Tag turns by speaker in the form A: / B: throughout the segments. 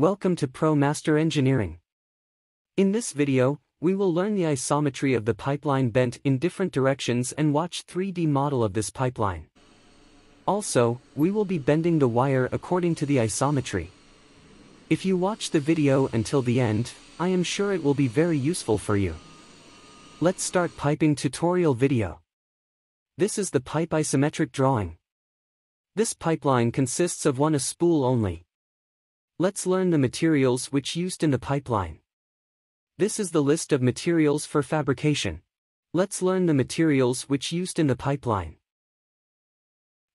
A: Welcome to Pro Master Engineering. In this video, we will learn the isometry of the pipeline bent in different directions and watch 3D model of this pipeline. Also, we will be bending the wire according to the isometry. If you watch the video until the end, I am sure it will be very useful for you. Let's start piping tutorial video. This is the pipe isometric drawing. This pipeline consists of one a spool only. Let's learn the materials which used in the pipeline. This is the list of materials for fabrication. Let's learn the materials which used in the pipeline.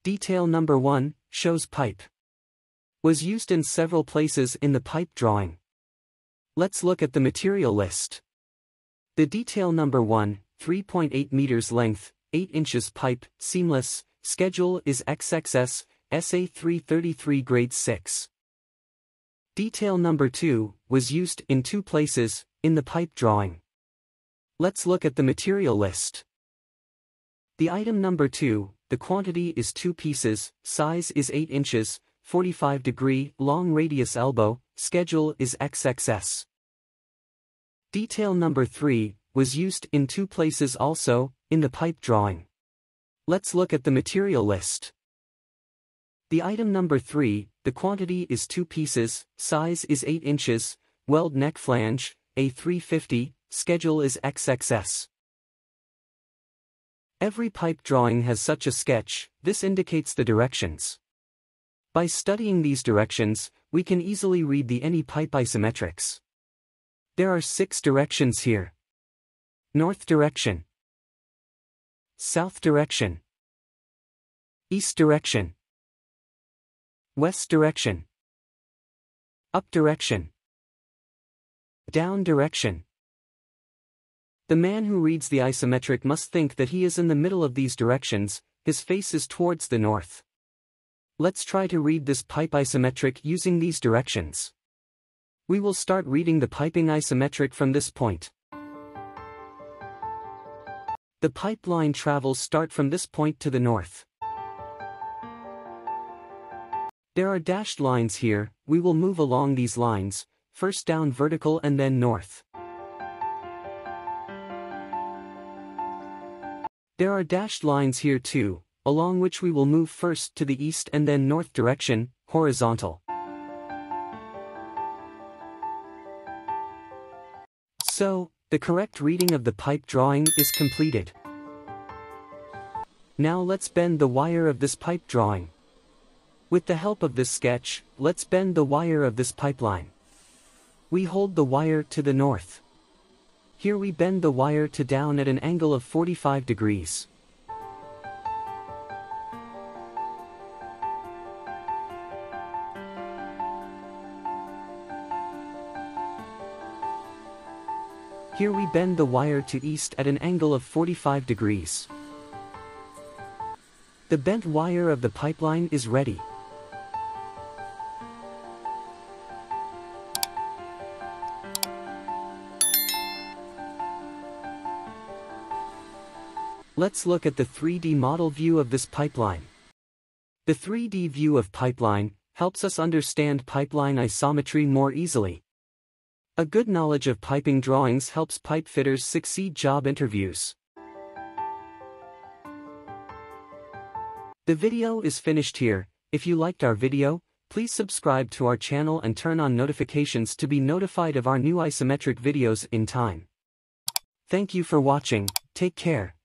A: Detail number 1 shows pipe. Was used in several places in the pipe drawing. Let's look at the material list. The detail number 1, 3.8 meters length, 8 inches pipe, seamless, Schedule is XXS, SA333 grade 6. Detail number 2 was used in two places in the pipe drawing. Let's look at the material list. The item number 2, the quantity is 2 pieces, size is 8 inches, 45 degree, long radius elbow, schedule is XXS. Detail number 3 was used in two places also, in the pipe drawing. Let's look at the material list. The item number 3, the quantity is 2 pieces, size is 8 inches, weld neck flange, A350, schedule is XXS. Every pipe drawing has such a sketch, this indicates the directions. By studying these directions, we can easily read the any pipe isometrics. There are six directions here. North direction. South direction. East direction. West direction. Up direction. Down direction. The man who reads the isometric must think that he is in the middle of these directions, his face is towards the north. Let's try to read this pipe isometric using these directions. We will start reading the piping isometric from this point. The pipeline travels start from this point to the north. There are dashed lines here, we will move along these lines, first down vertical and then north. There are dashed lines here too, along which we will move first to the east and then north direction, horizontal. So, the correct reading of the pipe drawing is completed. Now let's bend the wire of this pipe drawing. With the help of this sketch, let's bend the wire of this pipeline. We hold the wire to the north. Here we bend the wire to down at an angle of 45 degrees. Here we bend the wire to east at an angle of 45 degrees. The bent wire of the pipeline is ready. Let's look at the 3D model view of this pipeline. The 3D view of pipeline helps us understand pipeline isometry more easily. A good knowledge of piping drawings helps pipe fitters succeed job interviews. The video is finished here. If you liked our video, please subscribe to our channel and turn on notifications to be notified of our new isometric videos in time. Thank you for watching, take care.